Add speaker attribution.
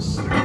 Speaker 1: Jesus.